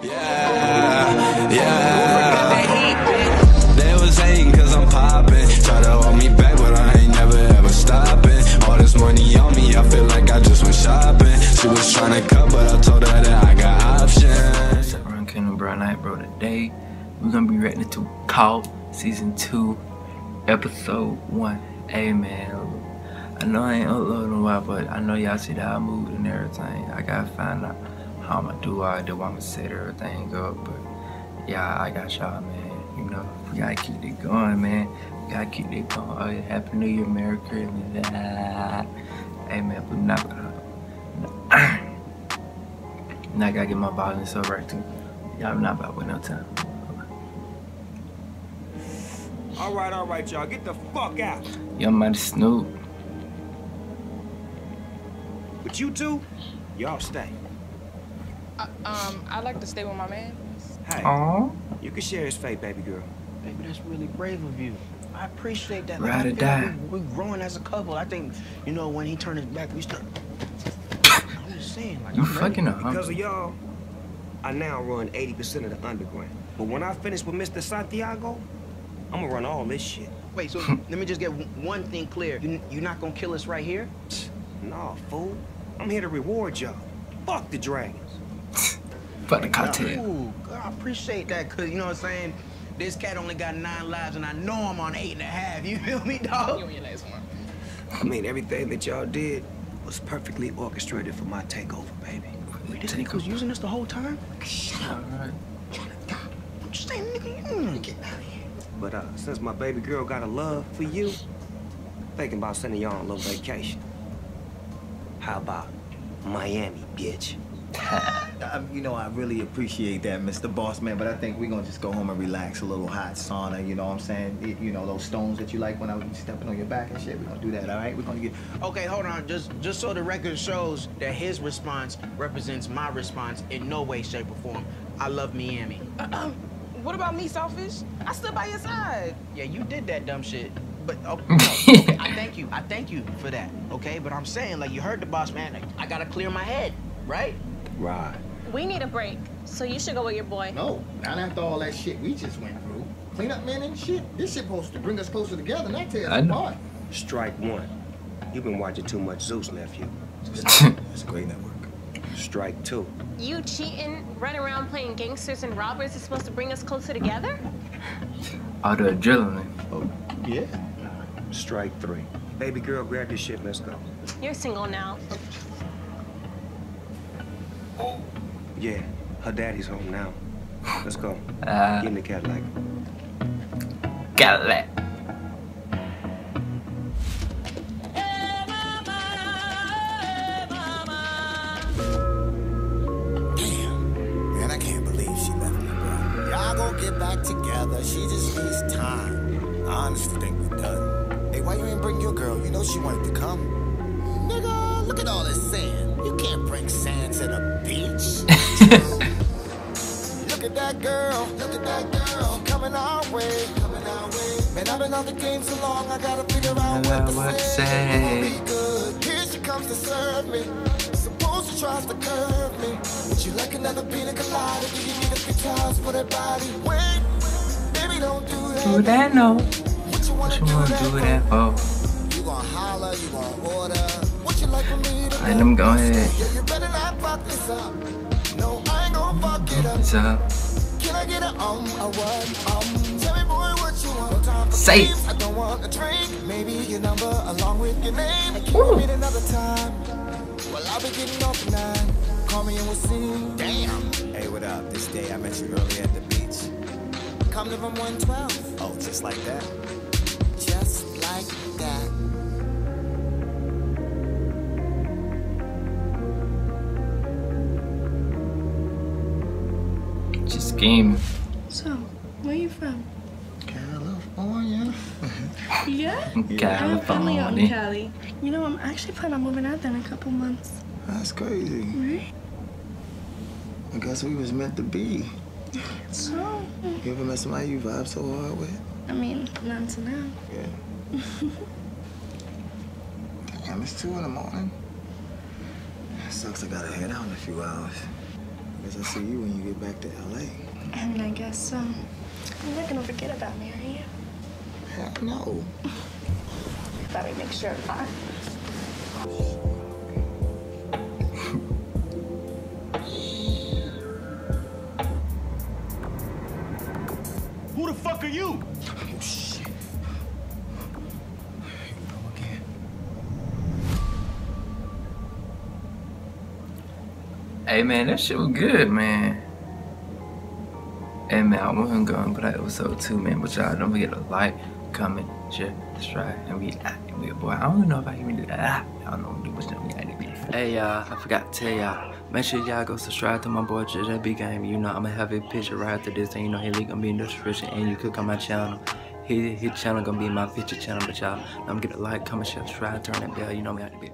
Yeah, yeah. They was hating cause I'm popping. Try to hold me back, but I ain't never ever stopping. All this money on me, I feel like I just went shopping. She was trying to cut, but I told her that I got options. What's up, Ron Kingdom Brown Knight, bro? Today, we're gonna be reacting to Caught Season 2, Episode 1. Hey, man. I know I ain't uploading a while, but I know y'all see that I moved and everything. I gotta find out how I'ma do I do I'ma set everything up, but yeah, I got y'all, man. You know, we gotta keep it going, man. We gotta keep it going. Oh, Happy New Year, Merry Christmas. Hey, man, but not gonna. now I gotta get my violence up right too. Y'all I'm not about with no time. All right, all right, y'all. Get the fuck out. Young man, Snoop. But you two, y'all stay. Uh, um, I'd like to stay with my man. Hey, Aww. you can share his fate, baby girl. Baby, that's really brave of you. I appreciate that. Ride I or die. We, we're growing as a couple. I think, you know, when he turned his back, we start. I'm just saying, like, You I'm fucking up. Because of y'all, I now run 80% of the underground. But when I finish with Mr. Santiago, I'm gonna run all this shit. Wait, so let me just get one thing clear. You, you're not gonna kill us right here? Nah, fool. I'm here to reward y'all. Fuck the dragons. Fuck the cartel. Ooh, God, I appreciate that, cause you know what I'm saying. This cat only got nine lives, and I know I'm on eight and a half. You feel me, dog? You dog? your last one. I mean, everything that y'all did was perfectly orchestrated for my takeover, baby. Wait, this nigga was using us the whole time? Shut up. Alright. I'm just saying, nigga, you get out of here. But uh, since my baby girl got a love for you, thinking about sending y'all on a little vacation. How about Miami, bitch? I, you know, I really appreciate that, Mr. Boss Man, but I think we're gonna just go home and relax a little hot sauna, you know what I'm saying? It- you know, those stones that you like when I was stepping on your back and shit, we're gonna do that, all right? We're gonna get. Okay, hold on. Just just so the record shows that his response represents my response in no way, shape, or form. I love Miami. Uh, um, what about me, Selfish? I stood by your side. Yeah, you did that dumb shit. But oh, no, okay, I thank you. I thank you for that. Okay, but I'm saying, like, you heard the boss man. Like, I gotta clear my head, right? Right. We need a break, so you should go with your boy. No, not after all that shit we just went through. Clean up men and shit. This shit supposed to bring us closer together, not tear I us know. apart. Strike one. You've been watching too much Zeus, nephew. It's a great network. Strike two. You cheating, running around playing gangsters and robbers is supposed to bring us closer together? All the adrenaline. Oh, yeah. Strike three. Baby girl, grab your shit. Let's go. You're single now. Yeah, her daddy's home now. Let's go. Uh, Get in the Cadillac. Cadillac. Damn. Man, I can't believe she left me, bro. Y'all gonna get back together. She just needs time. I honestly think we're done. Hey, why you ain't bring your girl? You know she wanted to come. Nigga, look at all this sand. You can't bring sand to the that girl. Look at that girl. Coming our way. Coming our way. Man, I've been on the game so long. I gotta figure out what to what say. say. Good. Here she comes to serve me. Suppose she tries to curve me. Would you like another pina colada? Do you need a guitars for that body? Wait, baby, don't do that. Do that no. What you wanna What you wanna do with that for? You gon' holler, you gon' order. What you like for me to Alright, let me go ahead. Yeah, you better not fuck this up. Fuck it up. Can I get a um, a what? Um, tell me, boy, what you want? No time for Say it. I don't want a drink. Maybe your number along with your name. And can we meet another time? Well, I'll be getting off tonight. Call me and we'll see. Damn. Hey, what up? This day I met you earlier at the beach. Come to room 112. Oh, just like that? Just like that. Game. So, where are you from? California. Yeah? I have family out in California. Cali. You know, I'm actually planning on moving out there in a couple months. That's crazy. Right? I guess we was meant to be. So, You ever met somebody you vibe so hard with? I mean, not until now. Yeah. Damn, it's two in the morning. Sucks I gotta head out in a few hours. I guess I'll see you when you get back to LA. I mean, I guess um, you're not gonna forget about me, are you? Hell no. I thought I'd make sure of that. Who the fuck are you? Hey man, that shit was good, man. Hey man, I wasn't going for that episode too, man. But y'all don't forget to like, comment, share, subscribe, and we ah, and we boy. I don't know if I even do that. I don't know do what's name we be. Hey y'all, I forgot to tell y'all. Make sure y'all go subscribe to my boy JJB Game. You know I'm gonna have a picture right after this, and you know his link gonna be in the description, and you click on my channel. His, his channel gonna be my picture channel, but y'all, I'm gonna get a like, comment, share, subscribe, turn that bell. You know me, I to be.